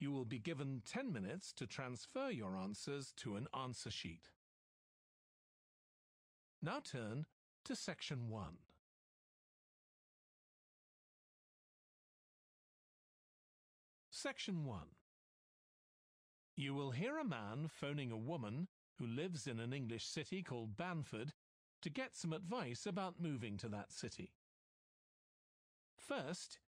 you will be given 10 minutes to transfer your answers to an answer sheet. Now turn to section 1. Section 1. You will hear a man phoning a woman who lives in an English city called Banford to get some advice about moving to that city. First,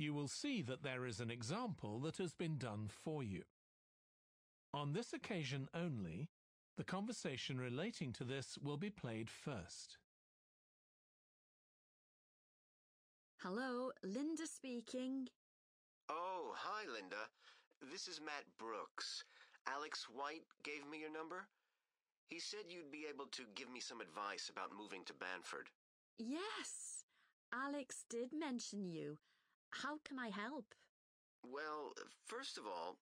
You will see that there is an example that has been done for you. On this occasion only, the conversation relating to this will be played first. Hello, Linda speaking. Oh, hi, Linda. This is Matt Brooks. Alex White gave me your number. He said you'd be able to give me some advice about moving to Banford. Yes, Alex did mention you. How can I help? Well, first of all,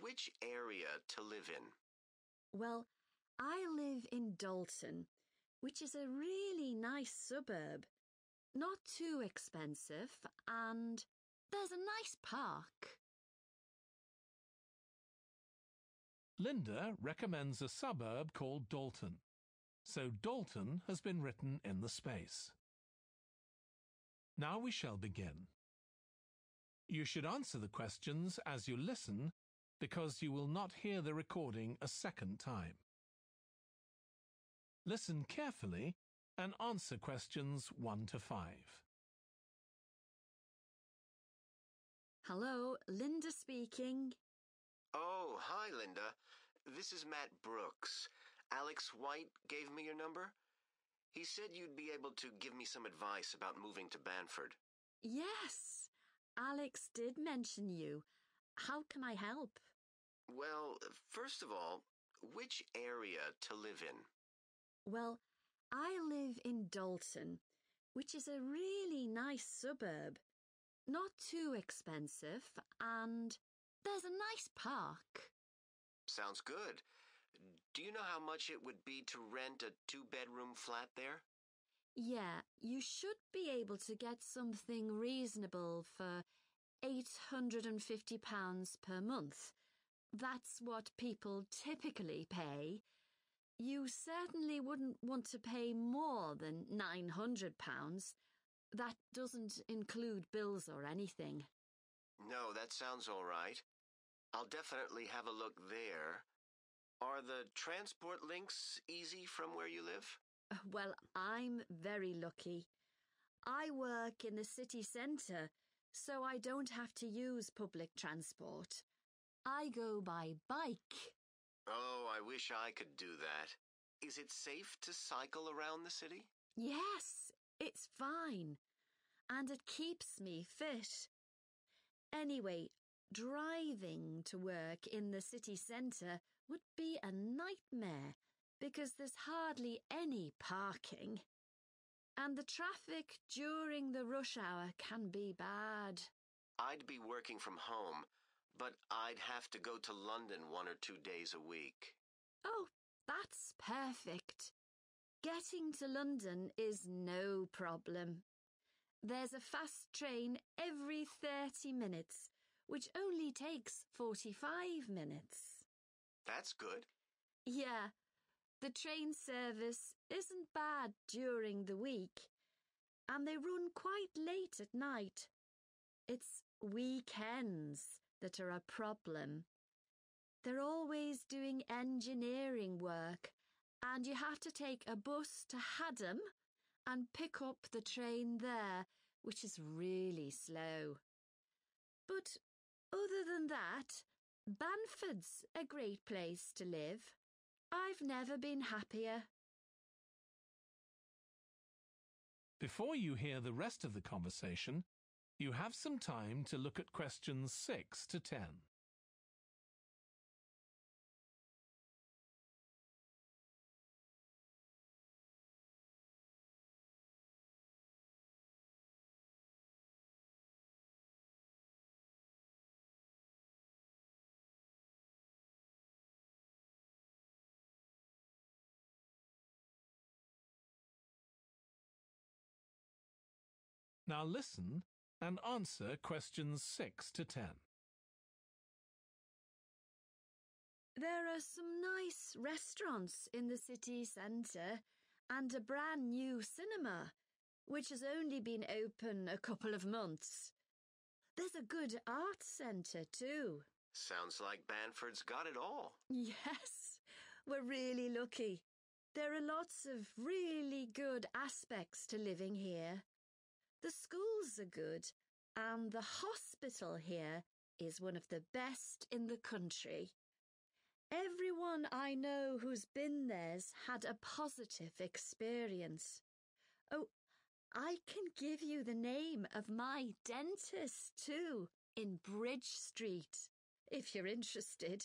which area to live in? Well, I live in Dalton, which is a really nice suburb. Not too expensive, and there's a nice park. Linda recommends a suburb called Dalton, so Dalton has been written in the space. Now we shall begin. You should answer the questions as you listen because you will not hear the recording a second time. Listen carefully and answer questions 1 to 5. Hello, Linda speaking. Oh, hi, Linda. This is Matt Brooks. Alex White gave me your number. He said you'd be able to give me some advice about moving to Banford. Yes, Alex did mention you. How can I help? Well, first of all, which area to live in? Well, I live in Dalton, which is a really nice suburb. Not too expensive, and there's a nice park. Sounds good. Do you know how much it would be to rent a two bedroom flat there? Yeah, you should be able to get something reasonable for £850 per month. That's what people typically pay. You certainly wouldn't want to pay more than £900. That doesn't include bills or anything. No, that sounds all right. I'll definitely have a look there. Are the transport links easy from where you live? Well, I'm very lucky. I work in the city centre, so I don't have to use public transport. I go by bike. Oh, I wish I could do that. Is it safe to cycle around the city? Yes, it's fine. And it keeps me fit. Anyway, driving to work in the city centre would be a nightmare because there's hardly any parking. And the traffic during the rush hour can be bad. I'd be working from home, but I'd have to go to London one or two days a week. Oh, that's perfect. Getting to London is no problem. There's a fast train every 30 minutes, which only takes 45 minutes. That's good. Yeah, the train service isn't bad during the week, and they run quite late at night. It's weekends that are a problem. They're always doing engineering work, and you have to take a bus to Hadham and pick up the train there, which is really slow. But other than that, Banford's a great place to live. I've never been happier. Before you hear the rest of the conversation, you have some time to look at questions 6 to 10. Now listen and answer questions 6 to 10. There are some nice restaurants in the city centre and a brand new cinema, which has only been open a couple of months. There's a good art centre too. Sounds like Banford's got it all. Yes, we're really lucky. There are lots of really good aspects to living here. The schools are good, and the hospital here is one of the best in the country. Everyone I know who's been there's had a positive experience. Oh, I can give you the name of my dentist too, in Bridge Street, if you're interested.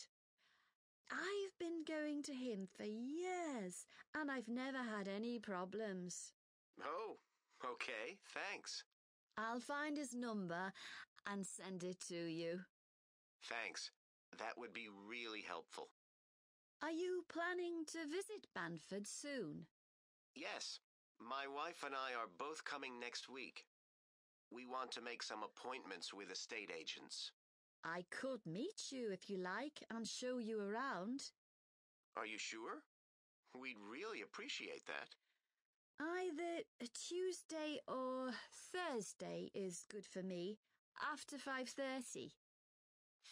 I've been going to him for years and I've never had any problems. Oh, okay, thanks. I'll find his number and send it to you. Thanks. That would be really helpful. Are you planning to visit Banford soon? Yes, my wife and I are both coming next week. We want to make some appointments with estate agents. I could meet you if you like and show you around. Are you sure? We'd really appreciate that. Either a Tuesday or Thursday is good for me, after 5.30.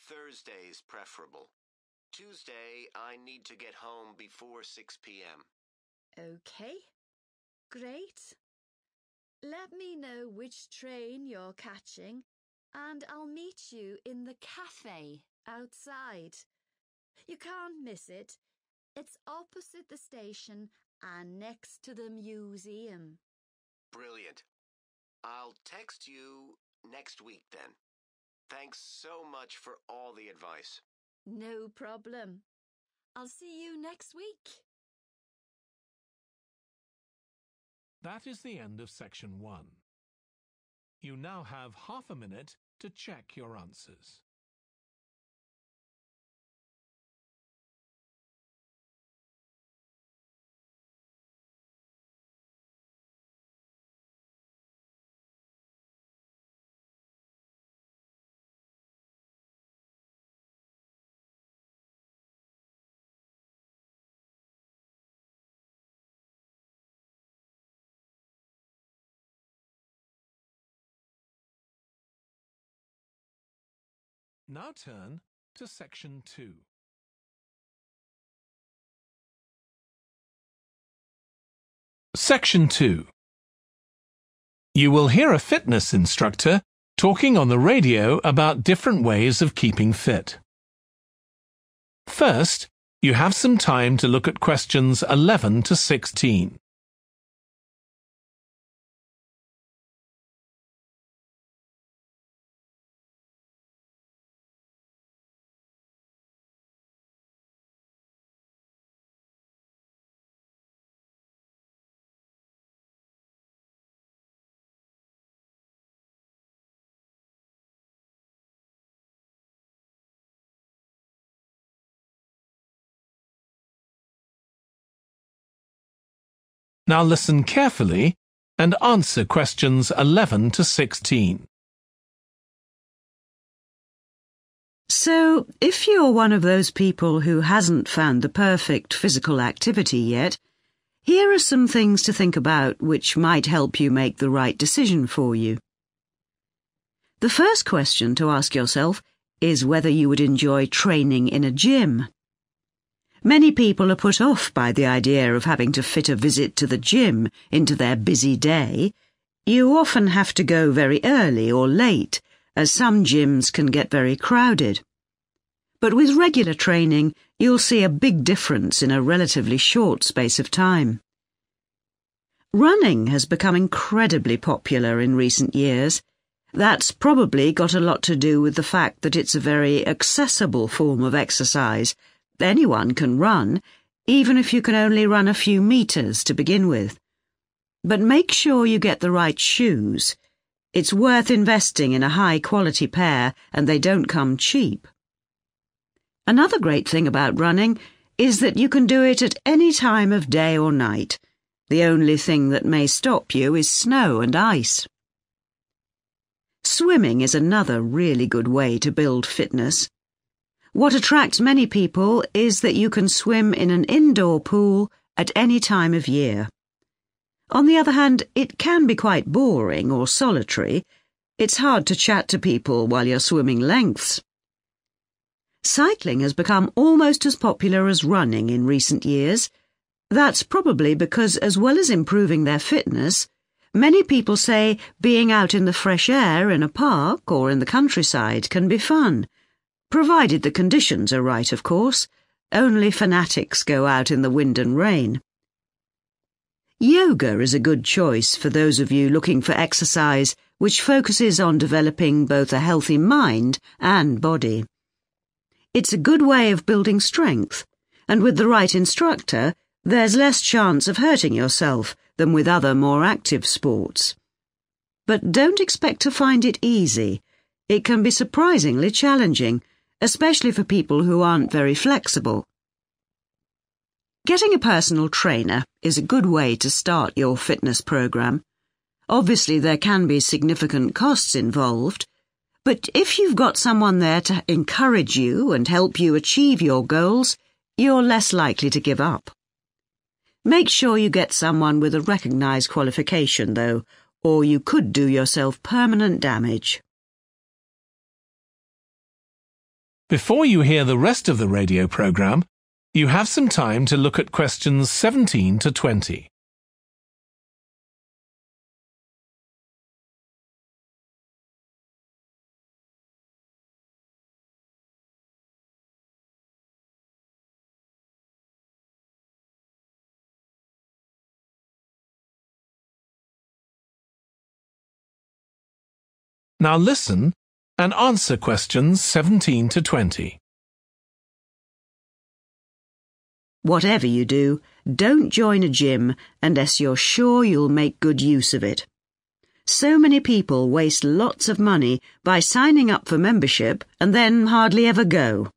Thursday's preferable. Tuesday, I need to get home before 6 p.m. Okay, great. Let me know which train you're catching and I'll meet you in the cafe outside. You can't miss it. It's opposite the station and next to the museum. Brilliant. I'll text you next week then. Thanks so much for all the advice. No problem. I'll see you next week. That is the end of section 1. You now have half a minute to check your answers. Now turn to section 2. Section 2. You will hear a fitness instructor talking on the radio about different ways of keeping fit. First, you have some time to look at questions 11 to 16. Now listen carefully and answer questions 11 to 16. So, if you're one of those people who hasn't found the perfect physical activity yet, here are some things to think about which might help you make the right decision for you. The first question to ask yourself is whether you would enjoy training in a gym. Many people are put off by the idea of having to fit a visit to the gym into their busy day. You often have to go very early or late, as some gyms can get very crowded. But with regular training, you'll see a big difference in a relatively short space of time. Running has become incredibly popular in recent years. That's probably got a lot to do with the fact that it's a very accessible form of exercise Anyone can run, even if you can only run a few meters to begin with. But make sure you get the right shoes. It's worth investing in a high quality pair, and they don't come cheap. Another great thing about running is that you can do it at any time of day or night. The only thing that may stop you is snow and ice. Swimming is another really good way to build fitness. What attracts many people is that you can swim in an indoor pool at any time of year. On the other hand, it can be quite boring or solitary. It's hard to chat to people while you're swimming lengths. Cycling has become almost as popular as running in recent years. That's probably because, as well as improving their fitness, many people say being out in the fresh air in a park or in the countryside can be fun Provided the conditions are right, of course. Only fanatics go out in the wind and rain. Yoga is a good choice for those of you looking for exercise which focuses on developing both a healthy mind and body. It's a good way of building strength, and with the right instructor, there's less chance of hurting yourself than with other more active sports. But don't expect to find it easy. It can be surprisingly challenging especially for people who aren't very flexible. Getting a personal trainer is a good way to start your fitness program. Obviously, there can be significant costs involved, but if you've got someone there to encourage you and help you achieve your goals, you're less likely to give up. Make sure you get someone with a recognized qualification, though, or you could do yourself permanent damage. Before you hear the rest of the radio program, you have some time to look at questions 17 to 20. Now listen and answer questions 17 to 20. Whatever you do, don't join a gym unless you're sure you'll make good use of it. So many people waste lots of money by signing up for membership and then hardly ever go.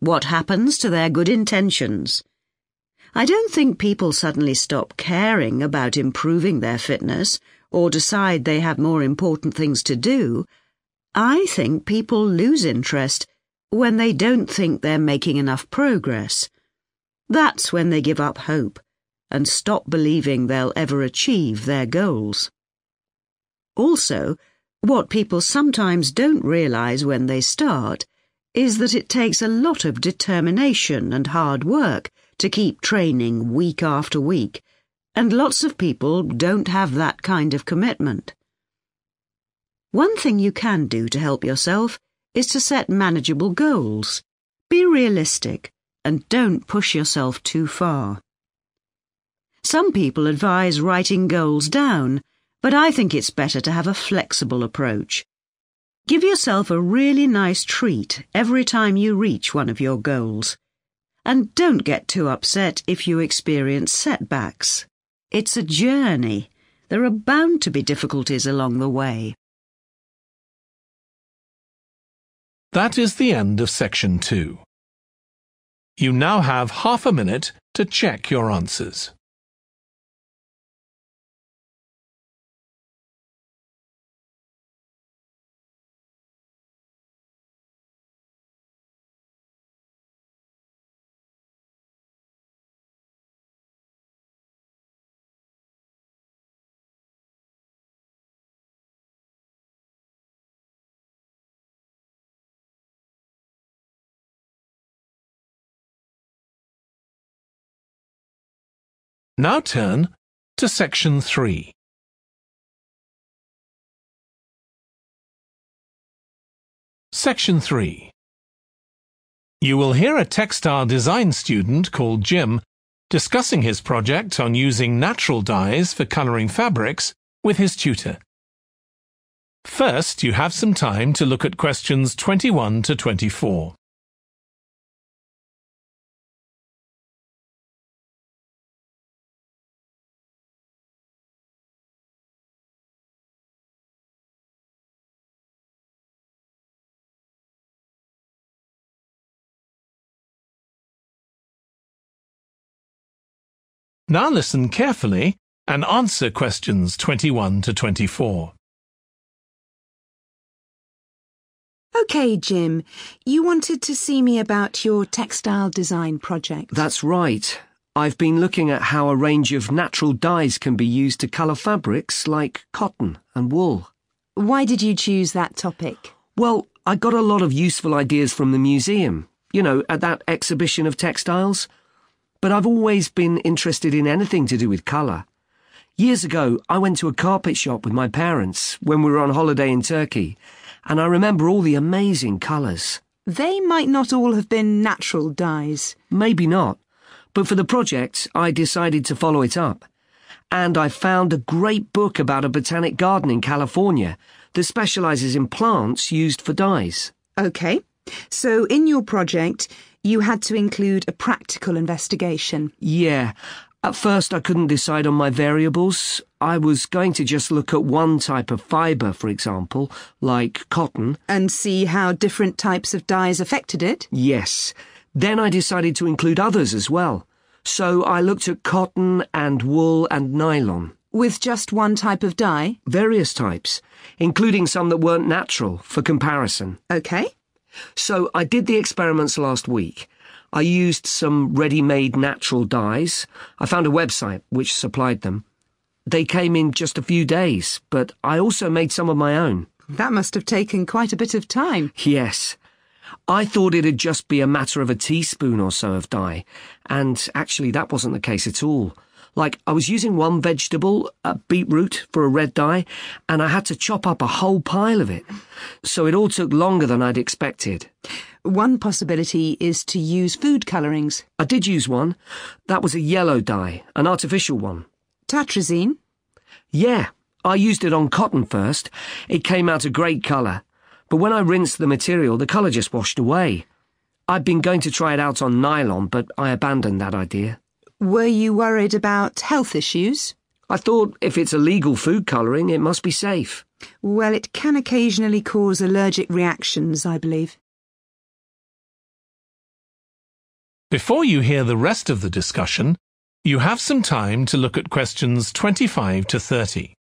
What happens to their good intentions? I don't think people suddenly stop caring about improving their fitness or decide they have more important things to do I think people lose interest when they don't think they're making enough progress. That's when they give up hope and stop believing they'll ever achieve their goals. Also, what people sometimes don't realize when they start is that it takes a lot of determination and hard work to keep training week after week, and lots of people don't have that kind of commitment. One thing you can do to help yourself is to set manageable goals. Be realistic and don't push yourself too far. Some people advise writing goals down, but I think it's better to have a flexible approach. Give yourself a really nice treat every time you reach one of your goals. And don't get too upset if you experience setbacks. It's a journey. There are bound to be difficulties along the way. That is the end of section two. You now have half a minute to check your answers. Now turn to section 3. Section 3. You will hear a textile design student called Jim discussing his project on using natural dyes for colouring fabrics with his tutor. First, you have some time to look at questions 21 to 24. Now listen carefully and answer questions 21 to 24. OK, Jim. You wanted to see me about your textile design project. That's right. I've been looking at how a range of natural dyes can be used to colour fabrics like cotton and wool. Why did you choose that topic? Well, I got a lot of useful ideas from the museum, you know, at that exhibition of textiles but I've always been interested in anything to do with colour. Years ago, I went to a carpet shop with my parents when we were on holiday in Turkey, and I remember all the amazing colours. They might not all have been natural dyes. Maybe not, but for the project, I decided to follow it up. And I found a great book about a botanic garden in California that specialises in plants used for dyes. OK. So in your project, you had to include a practical investigation. Yeah. At first, I couldn't decide on my variables. I was going to just look at one type of fibre, for example, like cotton. And see how different types of dyes affected it? Yes. Then I decided to include others as well. So I looked at cotton and wool and nylon. With just one type of dye? Various types, including some that weren't natural, for comparison. OK. So I did the experiments last week. I used some ready-made natural dyes. I found a website which supplied them. They came in just a few days, but I also made some of my own. That must have taken quite a bit of time. Yes. I thought it'd just be a matter of a teaspoon or so of dye, and actually that wasn't the case at all. Like, I was using one vegetable, a beetroot, for a red dye, and I had to chop up a whole pile of it. So it all took longer than I'd expected. One possibility is to use food colourings. I did use one. That was a yellow dye, an artificial one. Tartrazine? Yeah, I used it on cotton first. It came out a great colour. But when I rinsed the material, the colour just washed away. I'd been going to try it out on nylon, but I abandoned that idea. Were you worried about health issues? I thought if it's a legal food colouring, it must be safe. Well, it can occasionally cause allergic reactions, I believe. Before you hear the rest of the discussion, you have some time to look at questions 25 to 30.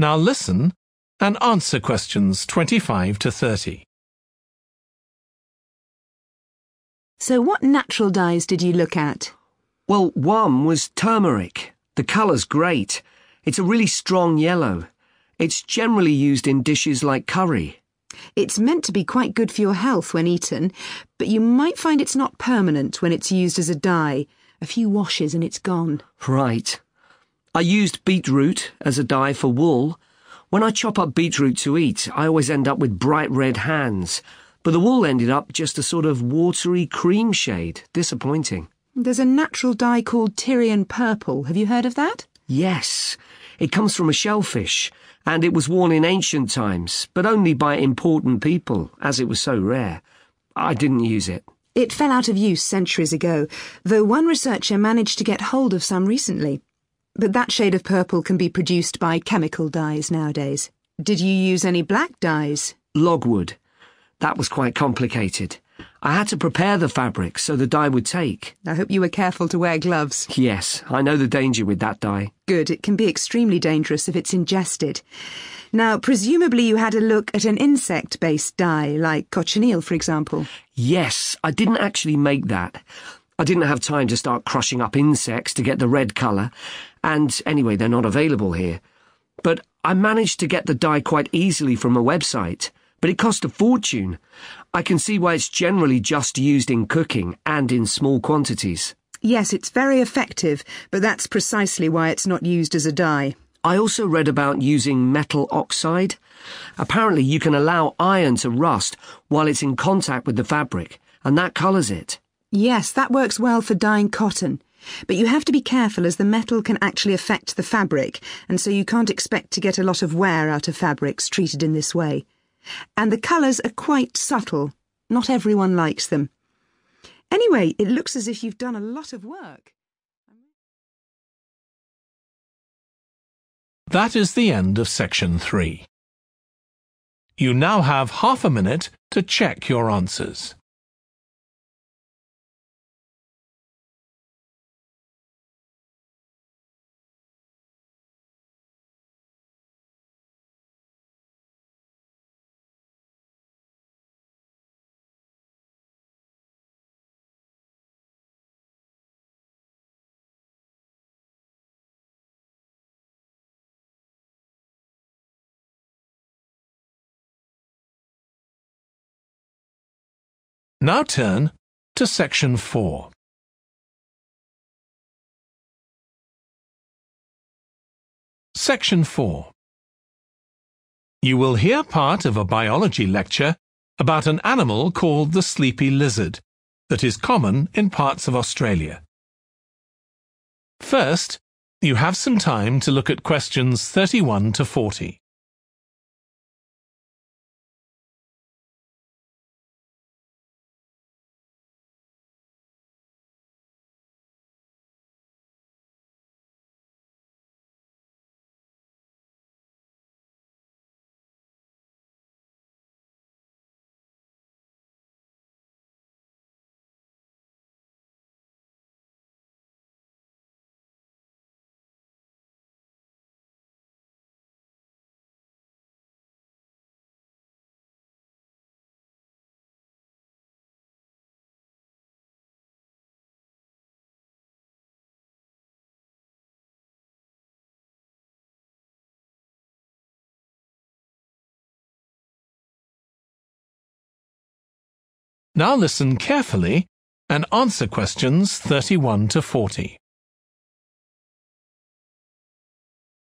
Now listen and answer questions 25 to 30. So what natural dyes did you look at? Well, one was turmeric. The colour's great. It's a really strong yellow. It's generally used in dishes like curry. It's meant to be quite good for your health when eaten, but you might find it's not permanent when it's used as a dye. A few washes and it's gone. Right. I used beetroot as a dye for wool. When I chop up beetroot to eat, I always end up with bright red hands, but the wool ended up just a sort of watery cream shade. Disappointing. There's a natural dye called Tyrian purple. Have you heard of that? Yes. It comes from a shellfish, and it was worn in ancient times, but only by important people, as it was so rare. I didn't use it. It fell out of use centuries ago, though one researcher managed to get hold of some recently. But that shade of purple can be produced by chemical dyes nowadays. Did you use any black dyes? Logwood. That was quite complicated. I had to prepare the fabric so the dye would take. I hope you were careful to wear gloves. Yes, I know the danger with that dye. Good, it can be extremely dangerous if it's ingested. Now, presumably you had a look at an insect based dye, like cochineal, for example. Yes, I didn't actually make that. I didn't have time to start crushing up insects to get the red colour, and anyway, they're not available here. But I managed to get the dye quite easily from a website, but it cost a fortune. I can see why it's generally just used in cooking and in small quantities. Yes, it's very effective, but that's precisely why it's not used as a dye. I also read about using metal oxide. Apparently, you can allow iron to rust while it's in contact with the fabric, and that colours it. Yes, that works well for dyeing cotton. But you have to be careful as the metal can actually affect the fabric, and so you can't expect to get a lot of wear out of fabrics treated in this way. And the colours are quite subtle. Not everyone likes them. Anyway, it looks as if you've done a lot of work. That is the end of section 3. You now have half a minute to check your answers. Now turn to section 4. Section 4. You will hear part of a biology lecture about an animal called the sleepy lizard that is common in parts of Australia. First, you have some time to look at questions 31 to 40. Now listen carefully and answer questions 31 to 40.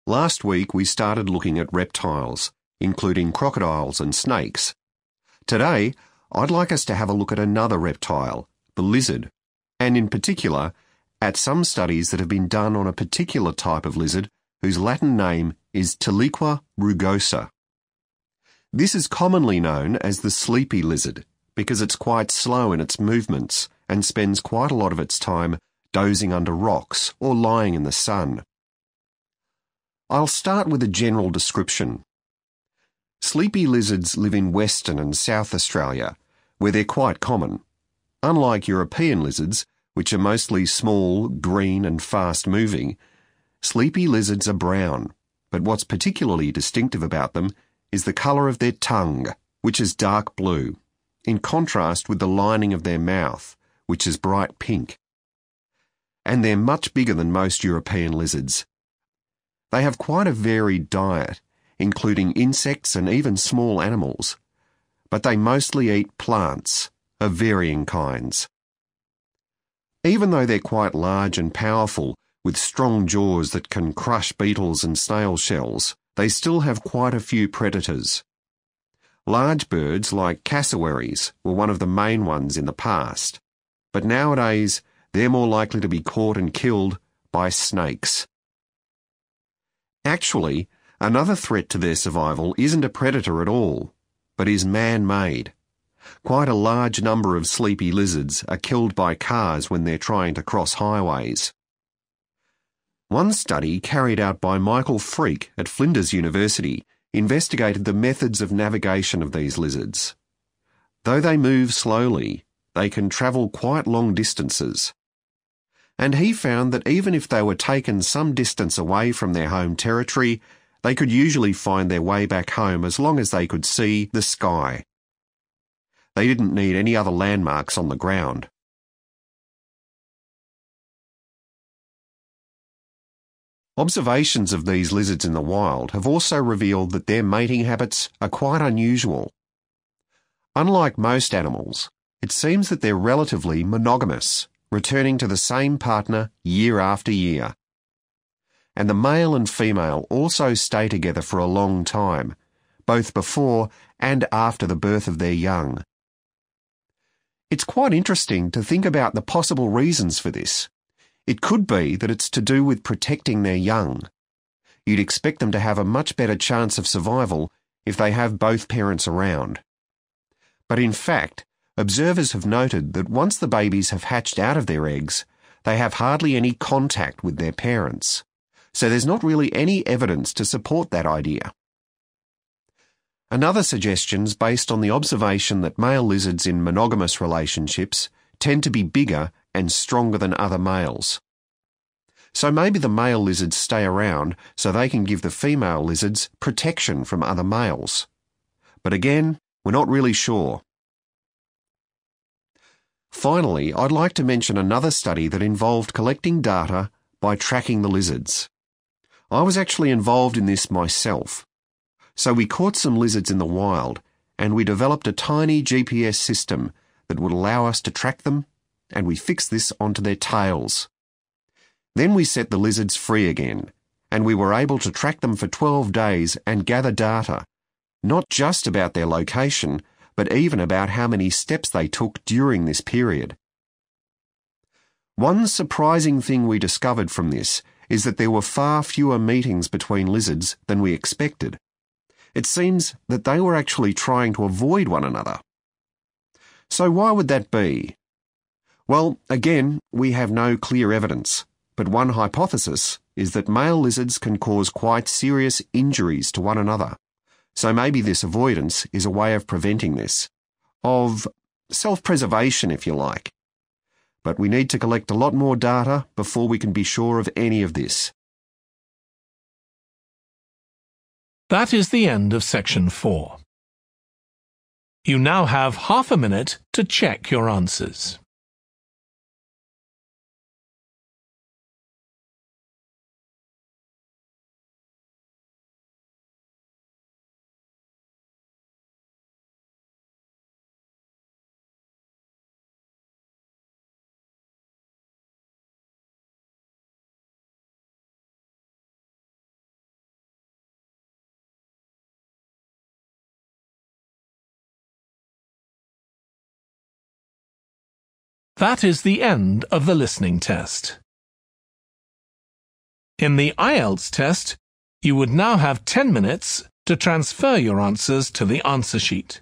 Last week we started looking at reptiles, including crocodiles and snakes. Today, I'd like us to have a look at another reptile, the lizard, and in particular, at some studies that have been done on a particular type of lizard whose Latin name is Tiliqua rugosa. This is commonly known as the sleepy lizard because it's quite slow in its movements and spends quite a lot of its time dozing under rocks or lying in the sun. I'll start with a general description. Sleepy lizards live in Western and South Australia, where they're quite common. Unlike European lizards, which are mostly small, green, and fast moving, sleepy lizards are brown, but what's particularly distinctive about them is the colour of their tongue, which is dark blue in contrast with the lining of their mouth, which is bright pink. And they're much bigger than most European lizards. They have quite a varied diet, including insects and even small animals, but they mostly eat plants of varying kinds. Even though they're quite large and powerful, with strong jaws that can crush beetles and snail shells, they still have quite a few predators. Large birds like cassowaries were one of the main ones in the past, but nowadays they're more likely to be caught and killed by snakes. Actually, another threat to their survival isn't a predator at all, but is man-made. Quite a large number of sleepy lizards are killed by cars when they're trying to cross highways. One study carried out by Michael Freake at Flinders University investigated the methods of navigation of these lizards. though they move slowly, they can travel quite long distances. And he found that even if they were taken some distance away from their home territory, they could usually find their way back home as long as they could see the sky. They didn't need any other landmarks on the ground. Observations of these lizards in the wild have also revealed that their mating habits are quite unusual. Unlike most animals, it seems that they're relatively monogamous, returning to the same partner year after year. And the male and female also stay together for a long time, both before and after the birth of their young. It's quite interesting to think about the possible reasons for this. It could be that it's to do with protecting their young. You'd expect them to have a much better chance of survival if they have both parents around. But in fact, observers have noted that once the babies have hatched out of their eggs, they have hardly any contact with their parents. So there's not really any evidence to support that idea. Another suggestion's based on the observation that male lizards in monogamous relationships tend to be bigger and stronger than other males. So maybe the male lizards stay around so they can give the female lizards protection from other males. But again, we're not really sure. Finally, I'd like to mention another study that involved collecting data by tracking the lizards. I was actually involved in this myself. So we caught some lizards in the wild and we developed a tiny GPS system that would allow us to track them and we fixed this onto their tails. Then we set the lizards free again, and we were able to track them for 12 days and gather data, not just about their location, but even about how many steps they took during this period. One surprising thing we discovered from this is that there were far fewer meetings between lizards than we expected. It seems that they were actually trying to avoid one another. So why would that be? Well, again, we have no clear evidence, but one hypothesis is that male lizards can cause quite serious injuries to one another. So maybe this avoidance is a way of preventing this. Of self preservation, if you like. But we need to collect a lot more data before we can be sure of any of this. That is the end of section 4. You now have half a minute to check your answers. That is the end of the listening test. In the IELTS test, you would now have 10 minutes to transfer your answers to the answer sheet.